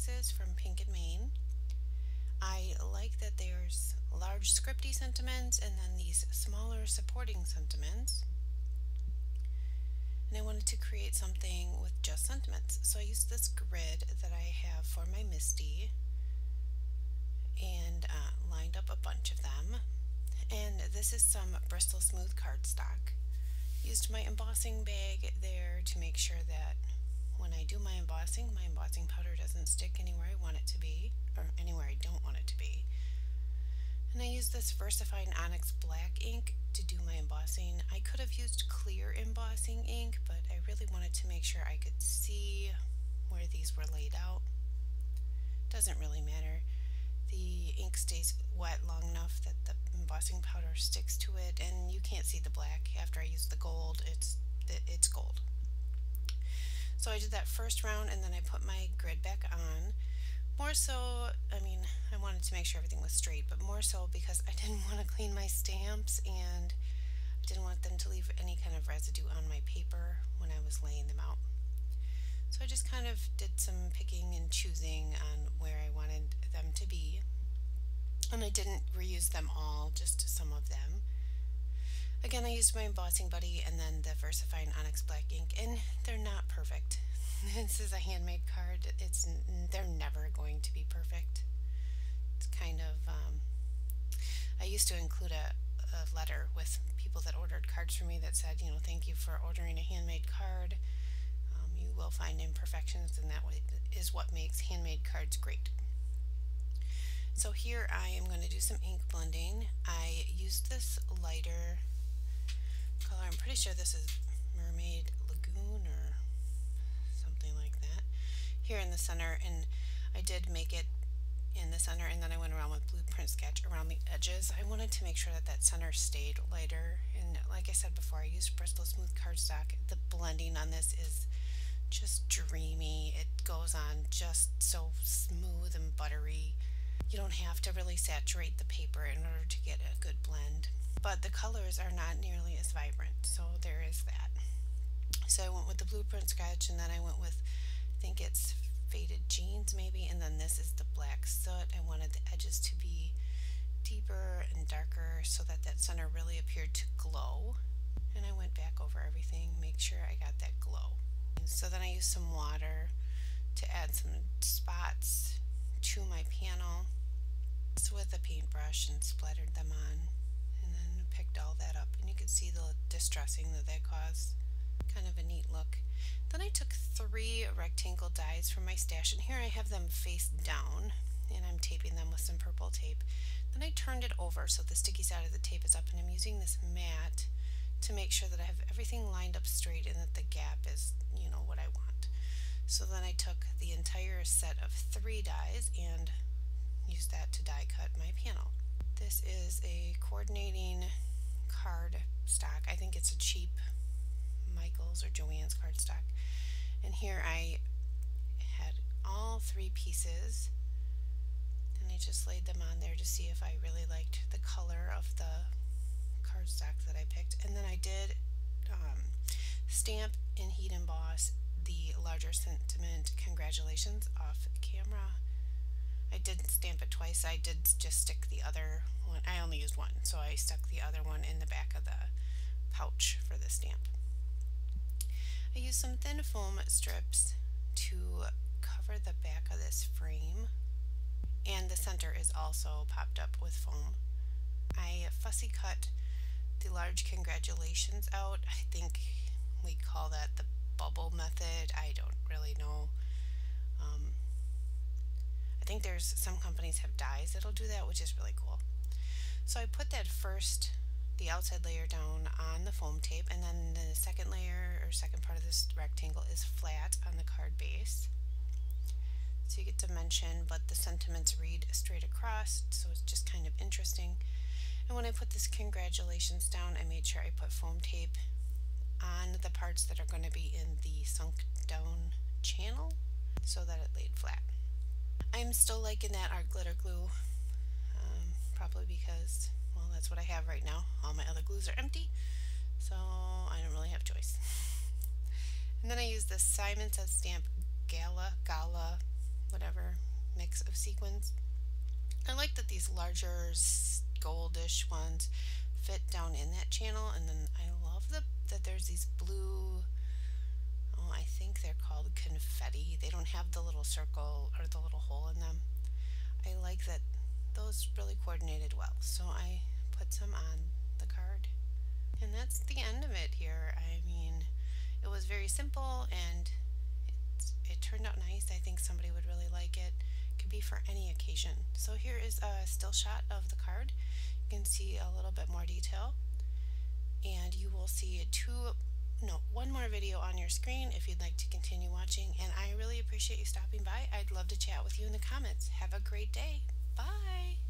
places from Pink and Main. I like that there's large scripty sentiments and then these smaller supporting sentiments. And I wanted to create something with just sentiments. So I used this grid that I have for my MISTI and uh, lined up a bunch of them. And this is some Bristol Smooth cardstock. Used my embossing bag there to make sure that when I do my embossing, my embossing powder doesn't stick anywhere I want it to be, or anywhere I don't want it to be. And I use this VersaFine Onyx Black ink to do my embossing. I could have used clear embossing ink, but I really wanted to make sure I could see where these were laid out. Doesn't really matter. The ink stays wet long enough that the embossing powder sticks to it and you can't see the black. After I use the gold, it's. So I did that first round and then I put my grid back on. More so, I mean, I wanted to make sure everything was straight, but more so because I didn't want to clean my stamps and I didn't want them to leave any kind of residue on my paper when I was laying them out. So I just kind of did some picking and choosing on where I wanted them to be. And I didn't reuse them all, just some of them. Again, I used my embossing buddy and then the VersaFine Onyx Black ink, and they're not perfect. this is a handmade card. It's They're never going to be perfect. It's kind of, um, I used to include a, a letter with people that ordered cards for me that said, you know, thank you for ordering a handmade card. Um, you will find imperfections and that is what makes handmade cards great. So here I am going to do some ink blending. I used this lighter color. I'm pretty sure this is Mermaid Lagoon or something like that. Here in the center, and I did make it in the center, and then I went around with blueprint sketch around the edges. I wanted to make sure that that center stayed lighter, and like I said before, I used Bristol Smooth cardstock. The blending on this is just dreamy. It goes on just so smooth and buttery. You don't have to really saturate the paper in order to get a good blend but the colors are not nearly as vibrant so there is that. So I went with the blueprint sketch and then I went with I think it's faded jeans maybe and then this is the black soot. I wanted the edges to be deeper and darker so that that center really appeared to glow. And I went back over everything make sure I got that glow. So then I used some water to add some spots to my panel. With a paintbrush and splattered them on picked all that up and you can see the distressing that that caused. Kind of a neat look. Then I took three rectangle dies from my stash and here I have them face down and I'm taping them with some purple tape. Then I turned it over so the sticky side of the tape is up and I'm using this mat to make sure that I have everything lined up straight and that the gap is, you know, what I want. So then I took the entire set of three dies and used that to die cut my panel. This is a coordinating card stock. I think it's a cheap Michaels or Joann's card stock. And here I had all three pieces and I just laid them on there to see if I really liked the color of the cardstock that I picked. And then I did um, stamp and heat emboss the larger sentiment congratulations off camera. I didn't stamp it twice. I did just stick the other one. I only used one, so I stuck the other one in the back of the pouch for the stamp. I used some thin foam strips to cover the back of this frame and the center is also popped up with foam. I fussy cut the large congratulations out. I think we call that the bubble method. I don't really know. Um, think there's some companies have dies that'll do that, which is really cool. So I put that first, the outside layer down on the foam tape and then the second layer or second part of this rectangle is flat on the card base. So you get dimension but the sentiments read straight across so it's just kind of interesting. And when I put this congratulations down I made sure I put foam tape on the parts that are going to be in the sunk down channel so that it laid flat. I'm still liking that art glitter glue um, probably because, well, that's what I have right now. All my other glues are empty, so I don't really have choice. and then I use the Simon Says Stamp Gala, Gala whatever mix of sequins. I like that these larger goldish ones fit down in that channel and then I love the that there's these blue they're called confetti. They don't have the little circle or the little hole in them. I like that those really coordinated well. So I put some on the card. And that's the end of it here. I mean it was very simple and it turned out nice. I think somebody would really like it. Could be for any occasion. So here is a still shot of the card. You can see a little bit more detail. And you will see two no one more video on your screen if you'd like to continue watching and I really appreciate you stopping by. I'd love to chat with you in the comments. Have a great day. Bye